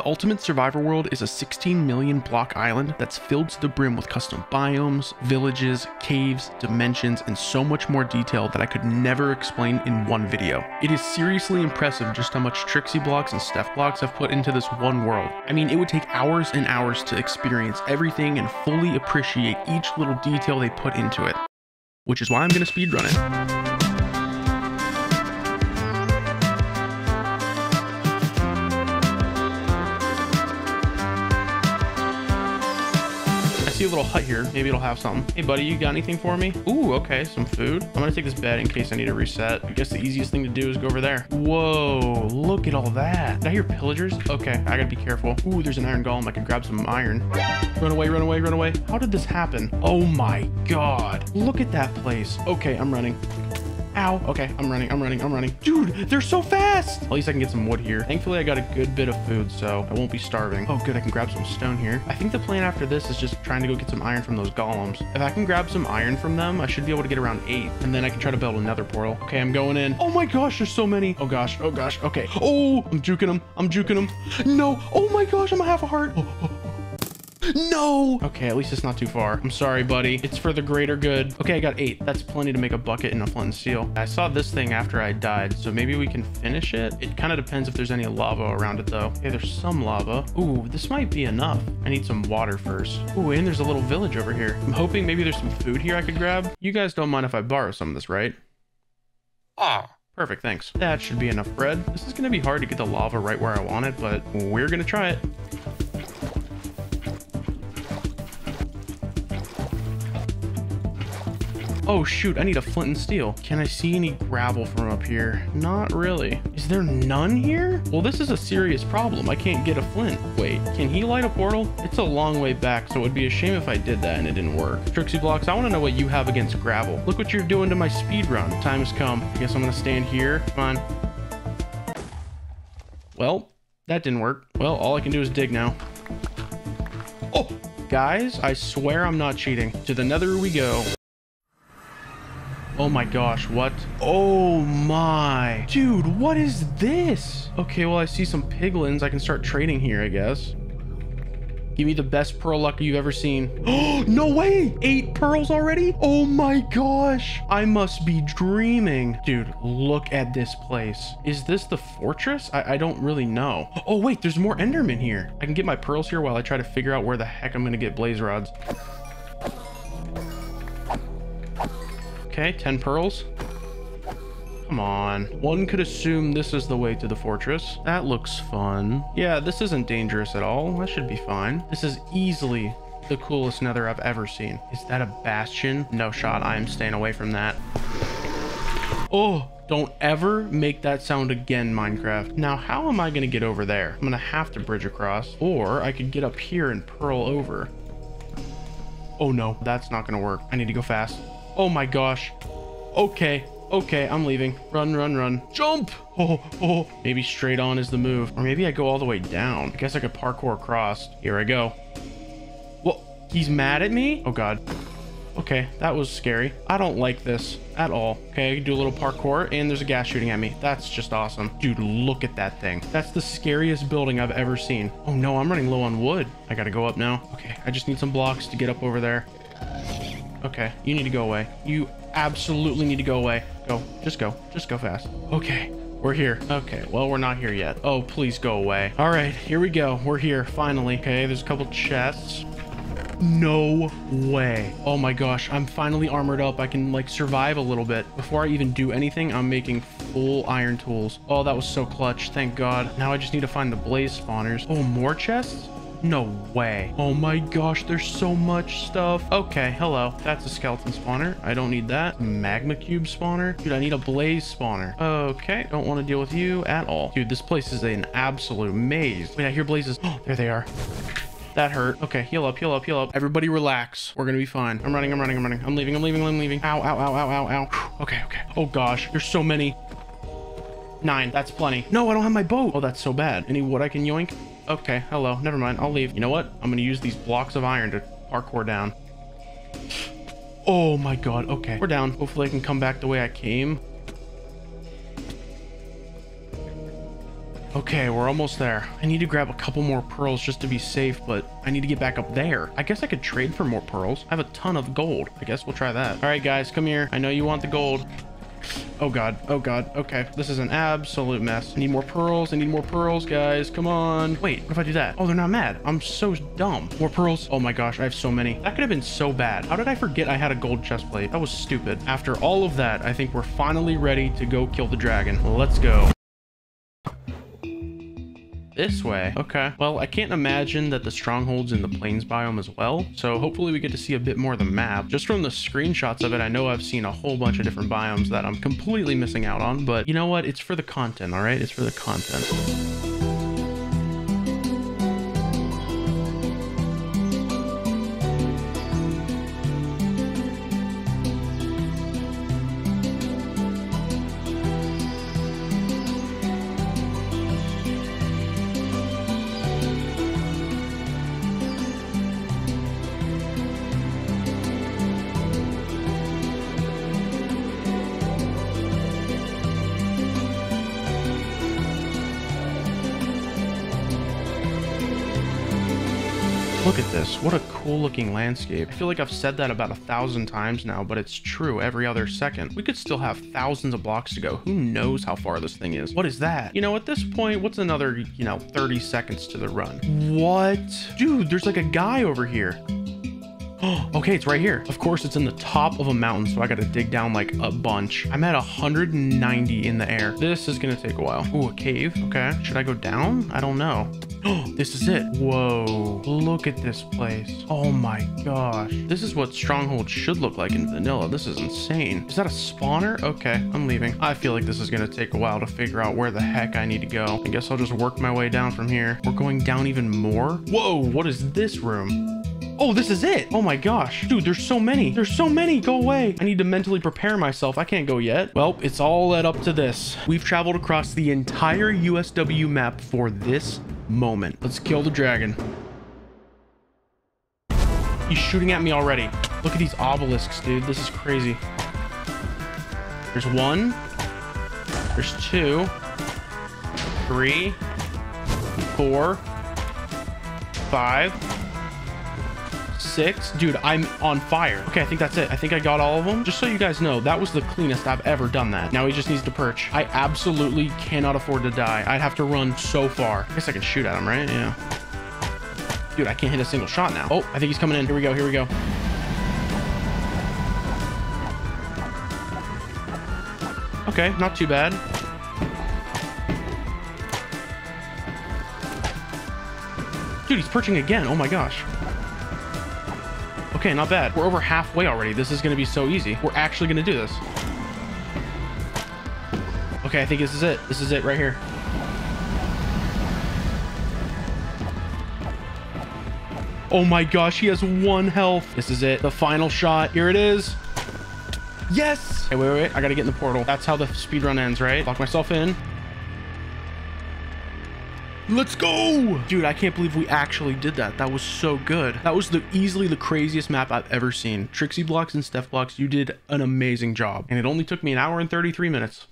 The Ultimate Survival World is a 16 million block island that's filled to the brim with custom biomes, villages, caves, dimensions, and so much more detail that I could never explain in one video. It is seriously impressive just how much Trixyblox and Stephblox have put into this one world. I mean, it would take hours and hours to experience everything and fully appreciate each little detail they put into it. Which is why I'm going to speedrun it. See a little hut here. Maybe it'll have something. Hey, buddy, you got anything for me? Ooh, okay, some food. I'm gonna take this bed in case I need to reset. I guess the easiest thing to do is go over there. Whoa, look at all that. Did I hear pillagers? Okay, I gotta be careful. Ooh, there's an iron golem. I can grab some iron. Run away, run away, run away. How did this happen? Oh my god. Look at that place. Okay, I'm running. Ow. Okay, I'm running, I'm running, I'm running. Dude, they're so fast. At least I can get some wood here. Thankfully, I got a good bit of food, so I won't be starving. Oh, good, I can grab some stone here. I think the plan after this is just trying to go get some iron from those golems. If I can grab some iron from them, I should be able to get around eight, and then I can try to build another portal. Okay, I'm going in. Oh my gosh, there's so many. Oh gosh, oh gosh, okay. Oh, I'm juking them. I'm juking them. No, oh my gosh, I'm a half a heart. Oh, oh, no! Okay, at least it's not too far. I'm sorry, buddy. It's for the greater good. Okay, I got eight. That's plenty to make a bucket and a flint and steel. I saw this thing after I died, so maybe we can finish it. It kind of depends if there's any lava around it, though. Okay, there's some lava. Ooh, this might be enough. I need some water first. Ooh, and there's a little village over here. I'm hoping maybe there's some food here I could grab. You guys don't mind if I borrow some of this, right? Ah. Perfect, thanks. That should be enough bread. This is going to be hard to get the lava right where I want it, but we're going to try it. Oh shoot, I need a flint and steel. Can I see any gravel from up here? Not really. Is there none here? Well, this is a serious problem. I can't get a flint. Wait, can he light a portal? It's a long way back, so it would be a shame if I did that and it didn't work. Trixyblox, I want to know what you have against gravel. Look what you're doing to my speed run. Time has come. I guess I'm going to stand here. Come on. Well, that didn't work. Well, all I can do is dig now. Oh, guys, I swear I'm not cheating. To the nether we go. Oh my gosh, what? Oh my. Dude, what is this? Okay, well, I see some piglins. I can start trading here, I guess. Give me the best pearl luck you've ever seen. Oh, no way! Eight pearls already? Oh my gosh! I must be dreaming. Dude, look at this place. Is this the fortress? I, I don't really know. Oh, wait, there's more endermen here. I can get my pearls here while I try to figure out where the heck I'm gonna get blaze rods. Okay, 10 pearls. Come on. One could assume this is the way to the fortress. That looks fun. Yeah, this isn't dangerous at all. That should be fine. This is easily the coolest nether I've ever seen. Is that a bastion? No shot. I am staying away from that. Oh, don't ever make that sound again, Minecraft. Now, how am I going to get over there? I'm going to have to bridge across, or I could get up here and pearl over. Oh no, that's not going to work. I need to go fast. Oh my gosh. Okay. Okay, I'm leaving. Run, run, run. Jump! Oh, oh. Maybe straight on is the move. Or maybe I go all the way down. I guess I could parkour across. Here I go. Well, he's mad at me? Oh, God. Okay, that was scary. I don't like this at all. Okay, I can do a little parkour and there's a gas shooting at me. That's just awesome. Dude, look at that thing. That's the scariest building I've ever seen. Oh no, I'm running low on wood. I gotta go up now. Okay, I just need some blocks to get up over there. Okay, you need to go away. You absolutely need to go away. Go, just go, just go fast. Okay, we're here. Okay, well, we're not here yet. Oh, please go away. All right, here we go. We're here, finally. Okay, there's a couple chests. No way. Oh my gosh, I'm finally armored up. I can like survive a little bit. Before I even do anything, I'm making full iron tools. Oh, that was so clutch. Thank God. Now I just need to find the blaze spawners. Oh, more chests? No way. Oh my gosh, there's so much stuff. Okay, hello. That's a skeleton spawner. I don't need that. Magma cube spawner. Dude, I need a blaze spawner. Okay, don't want to deal with you at all. Dude, this place is an absolute maze. Wait, I hear blazes. Oh, there they are. That hurt. Okay, heal up, heal up, heal up. Everybody relax. We're gonna be fine. I'm running, I'm running, I'm running. I'm leaving, I'm leaving, I'm leaving. Ow, ow, ow, ow, ow, ow. Okay, okay. Oh gosh, there's so many. Nine, that's plenty. No, I don't have my boat. Oh, that's so bad. Any wood I can yoink? Okay, hello. Never mind. I'll leave. You know what? I'm to use these blocks of iron to parkour down. Oh my god. Okay, we're down. Hopefully I can come back the way I came. Okay, we're almost there. I need to grab a couple more pearls just to be safe, but I need to get back up there. I guess I could trade for more pearls. I have a ton of gold. I guess we'll try that. All right, guys, come here. I know you want the gold. Oh god, oh god, okay. This is an absolute mess. I need more pearls, I need more pearls, guys. Come on. Wait, what if I do that? Oh, they're not mad. I'm so dumb. More pearls. Oh my gosh, I have so many. That could have been so bad. How did I forget I had a gold chest plate? That was stupid. After all of that, I think we're finally ready to go kill the dragon. Let's go. This way. Okay. Well, I can't imagine that the stronghold's in the plains biome as well. So hopefully we get to see a bit more of the map. Just from the screenshots of it, I know I've seen a whole bunch of different biomes that I'm completely missing out on. But you know what? It's for the content, all right? It's for the content. Look at this. What a cool looking landscape. I feel like I've said that about a thousand times now, but it's true every other second. We could still have thousands of blocks to go. Who knows how far this thing is? What is that? You know, at this point, what's another, you know, 30 seconds to the run? What? Dude, there's like a guy over here. okay, it's right here. Of course, it's in the top of a mountain, so I gotta dig down like a bunch. I'm at 190 in the air. This is gonna take a while. Ooh, a cave. Okay. Should I go down? I don't know. Oh, this is it. Whoa. Look at this place. Oh my gosh. This is what Stronghold should look like in vanilla. This is insane. Is that a spawner? Okay, I'm leaving. I feel like this is gonna take a while to figure out where the heck I need to go. I guess I'll just work my way down from here. We're going down even more. Whoa, what is this room? Oh, this is it. Oh my gosh. Dude, there's so many. There's so many. Go away. I need to mentally prepare myself. I can't go yet. Well, it's all led up to this. We've traveled across the entire USW map for this moment. Let's kill the dragon. He's shooting at me already. Look at these obelisks, dude. This is crazy. There's one. There's two. Three. Four. Five six. Dude, I'm on fire. Okay, I think that's it. I think I got all of them. Just so you guys know, that was the cleanest I've ever done that. Now he just needs to perch. I absolutely cannot afford to die. I'd have to run so far. I guess I can shoot at him, right? Yeah. Dude, I can't hit a single shot now. Oh, I think he's coming in. Here we go. Here we go. Okay, not too bad. Dude, he's perching again. Oh my gosh. Okay, not bad. We're over halfway already. This is going to be so easy. We're actually going to do this. Okay, I think this is it. This is it right here. Oh my gosh, he has one health. This is it. The final shot. Here it is. Yes. Hey, wait, wait, wait. I got to get in the portal. That's how the speed run ends, right? Lock myself in. Let's go! Dude, I can't believe we actually did that. That was so good. That was the easily the craziest map I've ever seen. Trixyblox and Stephblox, you did an amazing job. And it only took me an hour and 33 minutes.